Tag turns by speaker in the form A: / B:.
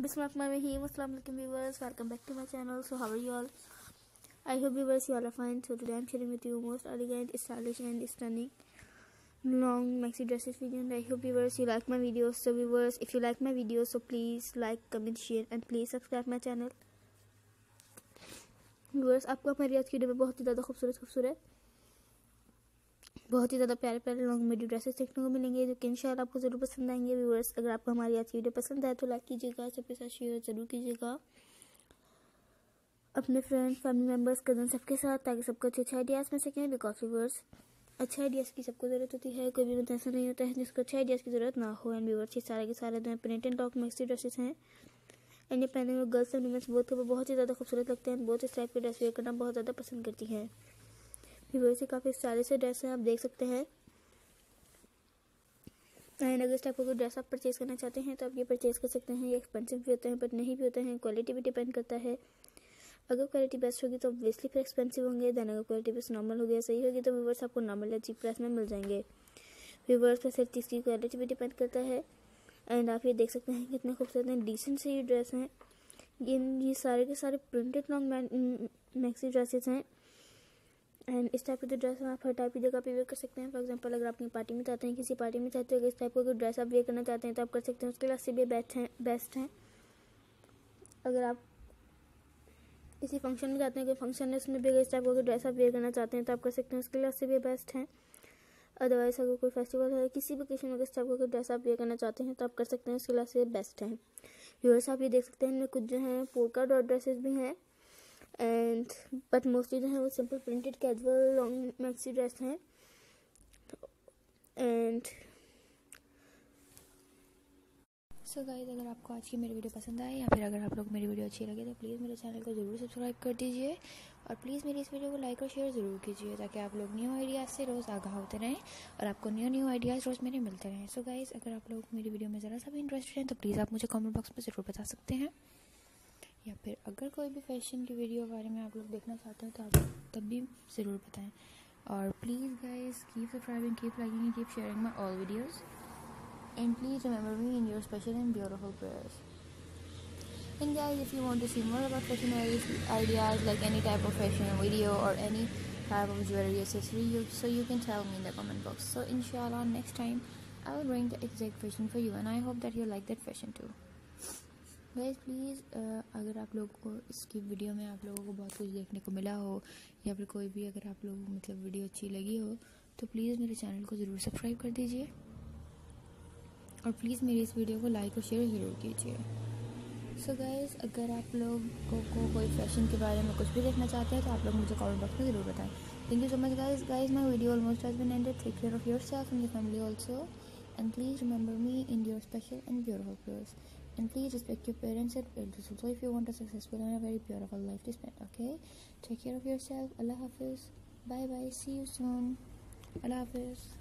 A: Welcome back to my channel. So how are you all? I hope viewers you all are fine. So today I'm sharing with you most elegant, stylish and stunning long maxi dresses video and I hope viewers you like my videos. So viewers if you like my videos so please like, comment, share and please subscribe my channel. Viewers आपको हमारी आज की video में बहुत ही ज़्यादा खूबसूरत खूबसूरत बहुत ही ज़्यादा प्यारे प्यारे लॉन्ग मेडी ड्रेसेस देखने को मिलेंगे, जो कि इंशाल्लाह आपको ज़रूर पसंद आएँगे व्यूवर्स अगर आपको हमारी आज वीडियो पसंद आए तो लाइक कीजिएगा, सबके साथ शेयर ज़रूर कीजिएगा। अपने फ्रेंड फैमिली मेंबर्स कज़न सबके साथ, ताकि सबको अच्छे अच्छे आइडियाज़ में सकें बिकॉज़ व्यूवर्स अच्छे आइडियाज़ की सबको ज़रूरत होती है, कोई भी मतलब ऐसा नहीं होता है जिसको अच्छे आइडियाज़ की ज़रूरत ना हो एंड व्यूवर्स ये सारे के सारे जो है print and talk maxi dresses हैं। एंड ये पहने हुए गर्ल्स एंड वुमेंस बहुत ही ज़्यादा खूबसूरत लगते हैं, बहुत इस टाइप के ड्रेस वेयर करना बहुत ज़्यादा पसंद करती हैं। व्यूवर्स ये काफ़ी सारे से ड्रेस हैं आप देख सकते हैं। एंड अगर टाइप का ड्रेस आप परचेज़ करना चाहते हैं तो आप ये परचेज़ कर सकते हैं। ये एक्सपेंसिव भी होते हैं बट नहीं भी होते हैं। क्वालिटी भी डिपेंड करता है। अगर क्वालिटी बेस्ट होगी तो ऑब्वियसली फिर एक्सपेंसिव होंगे। दैन अगर क्वालिटी बेस्ट नॉर्मल होगी सही होगी तो व्यूवर्स आपको नॉर्मल या चीप प्राइस में मिल जाएँगे। व्यूवर्स फैसिलिटीज़ की क्वालिटी भी डिपेंड करता है। एंड आप ये देख सकते हैं कितने खूबसूरत हैं डिसेंट से ये ड्रेस हैं। ये ये सारे के सारे प्रिंटेड लॉन्ग मैक्सी ड्रेसेस हैं। एंड इस टाइप के ड्रेस आप हर टाइप की जगह पे वेयर कर सकते हैं। फॉर एग्जांपल अगर आप अपनी पार्टी में चाहते हैं, किसी पार्टी में चाहते हो इस टाइप का ड्रेस आप वेयर करना चाहते हैं तो आप कर सकते हैं, उसके लिए भी बेस्ट हैं बेस्ट हैं। अगर आप किसी फ़ंक्शन में जाते हैं, कोई फ़ंक्शन है, उसमें भी इस टाइप का ड्रेस आप वेयर करना चाहते हैं तो आप कर सकते हैं, उसके लिए भी बेस्ट हैं। अदरवाइज़ अगर कोई फेस्टिवल है, किसी भी ओकेशन में इस टाइप का ड्रेस आप वेयर करना चाहते हैं तो आप कर सकते हैं, उसके लिए बेस्ट हैं। व्यूअर्स आप ये देख सकते हैं, इनमें कुछ जो हैं पोलका डॉट ड्रेसेस भी हैं। एंड बट मोस्टली जो है वो simple printed casual long maxi dress हैं. एंड
B: सो गाइज़ अगर आपको आज की मेरी वीडियो पसंद आए या फिर अगर आप लोग मेरी वीडियो अच्छी लगे तो प्लीज़ मेरे चैनल को ज़रूर सब्सक्राइब कर दीजिए। और प्लीज़ मेरी इस वीडियो को लाइक और शेयर ज़रूर कीजिए ताकि आप लोग न्यू आइडियाज़ से रोज़ आगाह होते रहें और आपको न्यू न्यू आइडियाज़ रोज़ मेरे मिलते रहें। सो गाइज़ अगर आप लोग मेरी वीडियो में ज़रा सा भी इंटरेस्टेड हैं तो प्लीज़ आप मुझे कमेंट बॉक्स में ज़रूर बता सकते हैं। या फिर अगर कोई भी फ़ैशन की वीडियो बारे में आप लोग देखना चाहते हैं तो आप तब भी ज़रूर बताएँ और please guys keep subscribing keep liking and keep sharing my all videos and please remember me in your special and beautiful prayers And guys, if you want to see more about fashion ideas, like any type of fashion video or any type of jewelry accessory, you, so you can tell me in the comment box. So inshallah, next time I will bring the exact fashion for you, and I hope that you like that fashion too. Guys please अगर आप लोगों को इसकी video में आप लोगों को बहुत कुछ देखने को मिला हो, या फिर कोई भी अगर आप लोगों को मतलब वीडियो अच्छी लगी हो तो प्लीज़ मेरे चैनल को ज़रूर सब्सक्राइब कर दीजिए। और प्लीज़ मेरी इस वीडियो को लाइक और शेयर ज़रूर कीजिए। सो गाइज़ अगर आप लोगों को कोई फ़ैशन के बारे में कुछ भी देखना चाहते हैं तो आप लोग मुझे कमेंट बॉक्स में ज़रूर बताएँ। Thank you so much guys guys my video almost has been ended take care of your self and family also And please remember me in your special and beautiful prayers. And please respect your parents and elders also if you want a successful and a very beautiful life to spend. Okay? Take care of yourself. Allah Hafiz. Bye bye. See you soon. Allah Hafiz.